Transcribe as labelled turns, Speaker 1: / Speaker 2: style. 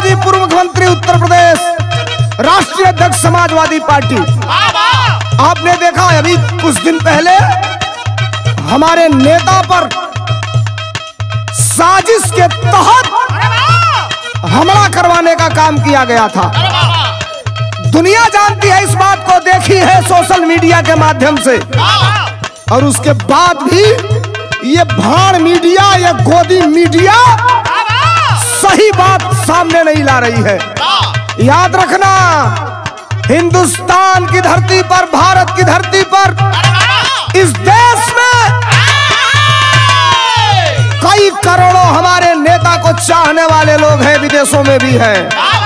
Speaker 1: जी पूर्व मुख्यमंत्री उत्तर प्रदेश, राष्ट्रीय अध्यक्ष समाजवादी पार्टी। आपने देखा अभी कुछ दिन पहले हमारे नेता पर साजिश के तहत हमला करवाने का काम किया गया था। दुनिया जानती है इस बात को, देखी है सोशल मीडिया के माध्यम से। और उसके बाद भी ये भाड़ मीडिया, ये गोदी मीडिया बात सामने नहीं ला रही है। याद रखना, हिंदुस्तान की धरती पर, भारत की धरती पर, इस देश में कई करोड़ों हमारे नेता को चाहने वाले लोग हैं, विदेशों में भी हैं।